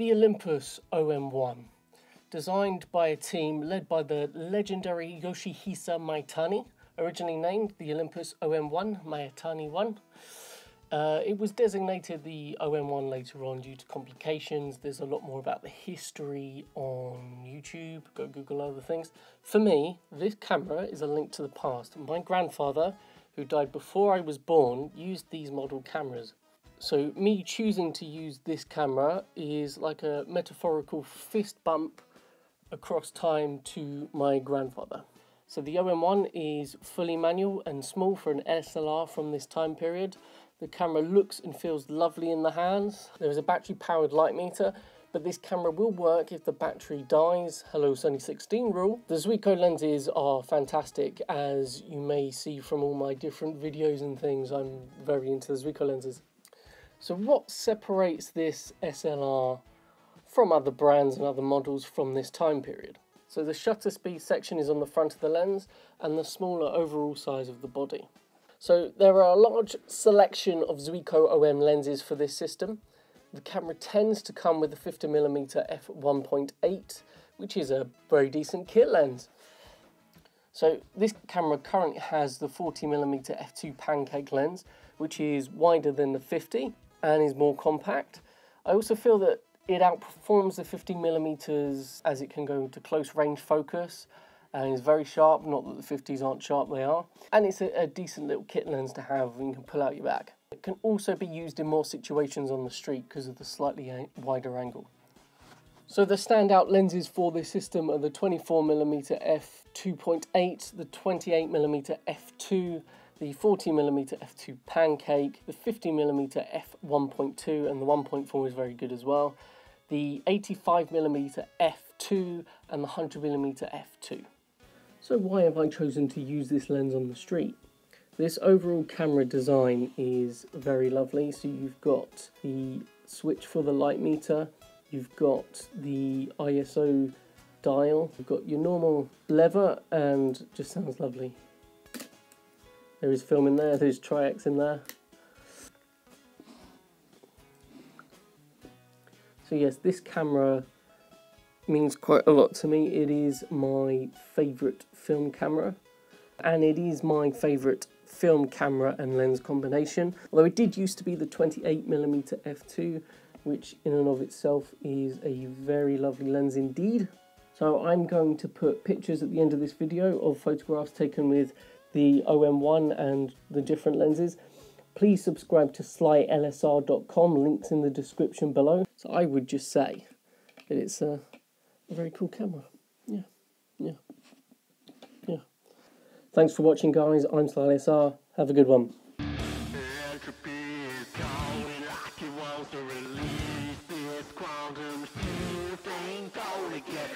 The Olympus OM1, designed by a team led by the legendary Yoshihisa Maitani, originally named the Olympus OM1 Maitani 1. Uh, it was designated the OM1 later on due to complications. There's a lot more about the history on YouTube. Go Google other things. For me, this camera is a link to the past. My grandfather, who died before I was born, used these model cameras. So me choosing to use this camera is like a metaphorical fist bump across time to my grandfather. So the OM1 is fully manual and small for an SLR from this time period. The camera looks and feels lovely in the hands. There is a battery powered light meter, but this camera will work if the battery dies. Hello Sunny 16 rule. The Zuiko lenses are fantastic as you may see from all my different videos and things. I'm very into the Zuiko lenses. So what separates this SLR from other brands and other models from this time period? So the shutter speed section is on the front of the lens and the smaller overall size of the body. So there are a large selection of Zuiko OM lenses for this system. The camera tends to come with a 50mm f1.8, which is a very decent kit lens. So this camera currently has the 40mm f2 pancake lens, which is wider than the 50 and is more compact. I also feel that it outperforms the 50mm as it can go to close range focus and is very sharp, not that the 50s aren't sharp, they are. And it's a, a decent little kit lens to have and you can pull out your back. It can also be used in more situations on the street because of the slightly wider angle. So the standout lenses for this system are the 24mm f2.8, the 28mm f2, the 40mm f2 pancake, the 50mm f1.2 and the 1.4 is very good as well, the 85mm f2 and the 100mm f2. So why have I chosen to use this lens on the street? This overall camera design is very lovely. So you've got the switch for the light meter, you've got the ISO dial, you've got your normal lever and just sounds lovely. There is film in there, there's Tri-X in there. So yes, this camera means quite a lot to me. It is my favourite film camera and it is my favourite film camera and lens combination. Although it did used to be the 28mm f2 which in and of itself is a very lovely lens indeed. So I'm going to put pictures at the end of this video of photographs taken with the OM1 and the different lenses. Please subscribe to slyelessar.com, links in the description below. So I would just say that it's a, a very cool camera. Yeah, yeah, yeah. Thanks for watching guys, I'm Slyelessar, have a good one. quantum, get